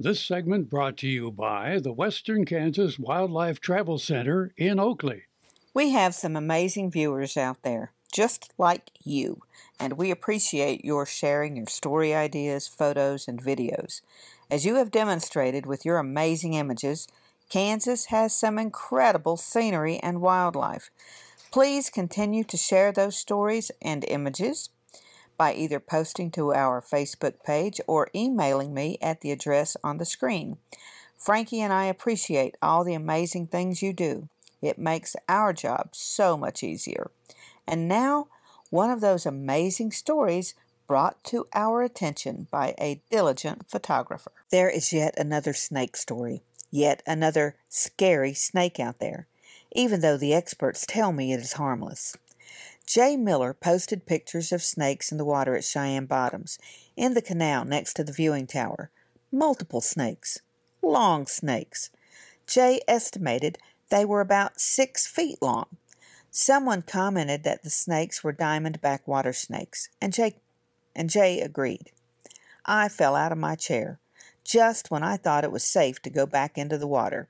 This segment brought to you by the Western Kansas Wildlife Travel Center in Oakley. We have some amazing viewers out there, just like you, and we appreciate your sharing your story ideas, photos, and videos. As you have demonstrated with your amazing images, Kansas has some incredible scenery and wildlife. Please continue to share those stories and images by either posting to our Facebook page or emailing me at the address on the screen. Frankie and I appreciate all the amazing things you do. It makes our job so much easier. And now, one of those amazing stories brought to our attention by a diligent photographer. There is yet another snake story, yet another scary snake out there, even though the experts tell me it is harmless. Jay Miller posted pictures of snakes in the water at Cheyenne Bottoms, in the canal next to the viewing tower. Multiple snakes, long snakes. Jay estimated they were about six feet long. Someone commented that the snakes were diamondback water snakes, and Jay, and Jay agreed. I fell out of my chair, just when I thought it was safe to go back into the water.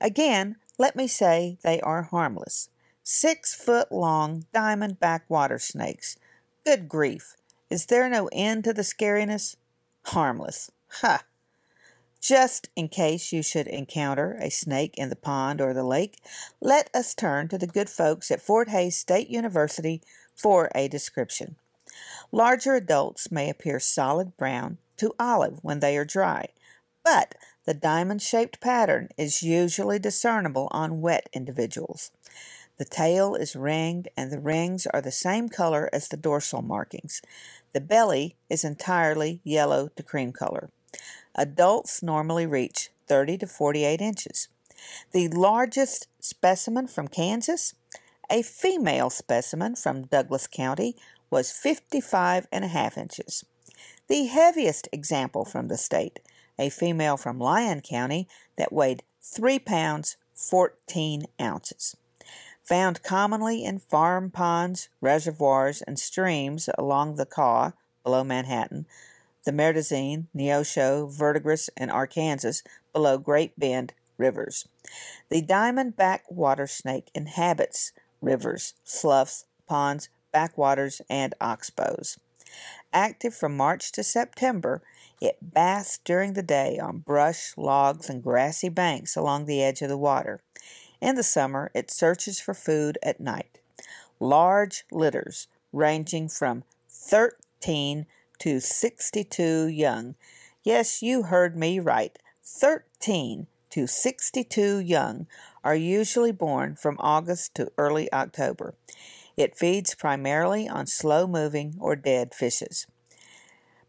Again, let me say they are harmless. Six foot long diamondback water snakes. Good grief! Is there no end to the scariness? Harmless. Ha! Just in case you should encounter a snake in the pond or the lake, let us turn to the good folks at Fort Hays State University for a description. Larger adults may appear solid brown to olive when they are dry, but the diamond shaped pattern is usually discernible on wet individuals. The tail is ringed, and the rings are the same color as the dorsal markings. The belly is entirely yellow to cream color. Adults normally reach 30 to 48 inches. The largest specimen from Kansas, a female specimen from Douglas County, was 55 and a half inches. The heaviest example from the state, a female from Lyon County that weighed 3 pounds 14 ounces. Found commonly in farm ponds, reservoirs, and streams along the Kaw below Manhattan, the Marais des Cygnes, Neosho, Verdigris, and Arkansas below Great Bend rivers. The diamondback water snake inhabits rivers, sloughs, ponds, backwaters, and oxbows. Active from March to September, it basks during the day on brush, logs, and grassy banks along the edge of the water. In the summer, it searches for food at night. Large litters ranging from 13 to 62 young. Yes, you heard me right. 13 to 62 young are usually born from August to early October. It feeds primarily on slow moving or dead fishes.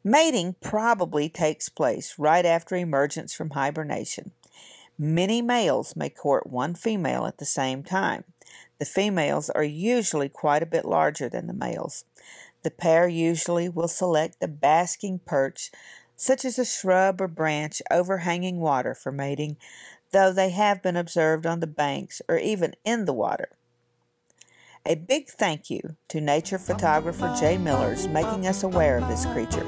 Mating probably takes place right after emergence from hibernation. Many males may court one female at the same time. The females are usually quite a bit larger than the males. The pair usually will select a basking perch, such as a shrub or branch overhanging water for mating, though they have been observed on the banks or even in the water. A big thank you to nature photographer Jay Millers making us aware of this creature.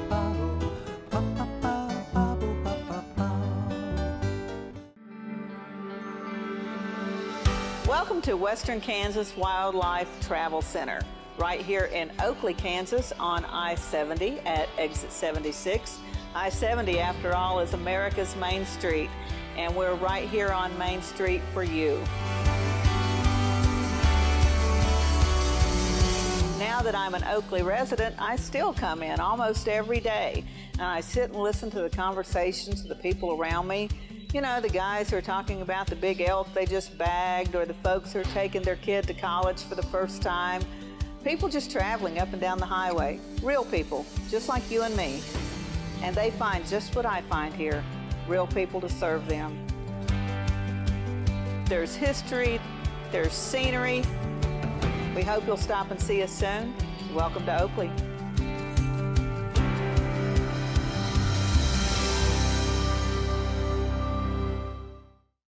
Welcome to Western Kansas Wildlife Travel Center right here in Oakley, Kansas on I-70 at exit 76. I-70, after all, is America's Main Street, and we're right here on Main Street for you. Now that I'm an Oakley resident, I still come in almost every day, and I sit and listen to the conversations of the people around me. You know, the guys who are talking about the big elk they just bagged, or the folks who are taking their kid to college for the first time, People just traveling up and down the highway, real people, just like you and me. And they find just what I find here, real people to serve them. There's history, there's scenery. We hope you'll stop and see us soon. Welcome to Oakley.